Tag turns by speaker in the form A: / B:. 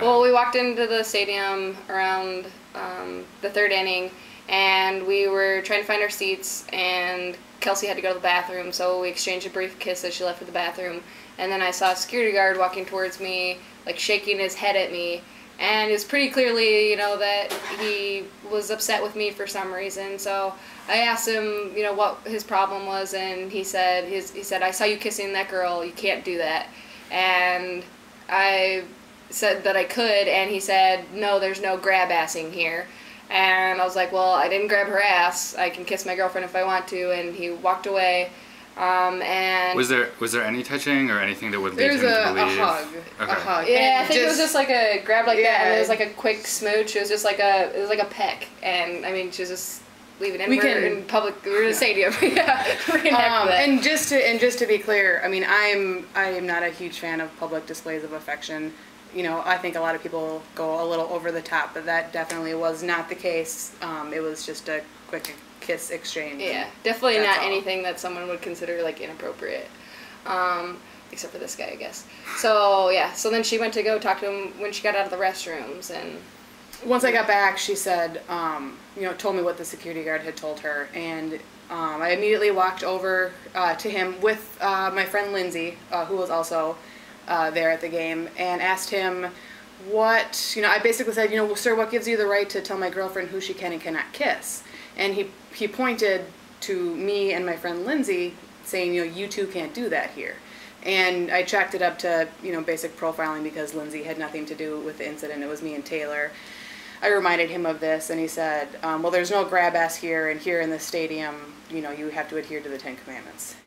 A: Well, we walked into the stadium around um, the third inning, and we were trying to find our seats, and Kelsi had to go to the bathroom, so we exchanged a brief kiss as she left for the bathroom. And then I saw a security guard walking towards me, like shaking his head at me, and it was pretty clearly, you know, that he was upset with me for some reason. So I asked him, you know, what his problem was, and he said, his, he said, I saw you kissing that girl. You can't do that. And I said that I could, and he said, no, there's no grab assing here. And I was like, well, I didn't grab her ass. I can kiss my girlfriend if I want to. And he walked away. Um, and
B: Was there was there any touching or anything that would lead
C: There's
B: him
C: a,
B: to
C: a hug.
B: Okay.
C: A hug.
A: yeah, I
C: And
A: think it was just like a grab like that, and it was like a quick smooch. It was just like a it was like a peck, and I mean she was just leaving it.
C: We
A: We
C: can-
A: in public. We were in a stadium. yeah, reenact
C: Um, and just to and just to be clear, I mean, I'm I am not a huge fan of public displays of affection. You know, I think a lot of people go a little over the top, but that definitely was not the case. Um, it was just a quick kiss exchange.
A: Yeah, definitely not
C: all.
A: anything that someone would consider like inappropriate. Um, except for this guy, I guess. So yeah, so then she went to go talk to him when she got out of the restrooms, and
C: Once I got back, she said, um, you know, told me what the security guard had told her, and um, I immediately walked over uh, to him with uh, my friend Lindsay, uh, who was also uh, there at the game, and asked him what, you know, I basically said, you know, well, sir, what gives you the right to tell my girlfriend who she can and cannot kiss? And he he pointed to me and my friend Lindsay, saying, you know, you two can't do that here. And I checked it up to, you know, basic profiling because Lindsay had nothing to do with the incident. It was me and Taylor. I reminded him of this, and he said, um, "Well, there's no grab ass here, and here in the stadium, you know, you have to adhere to the Ten Commandments."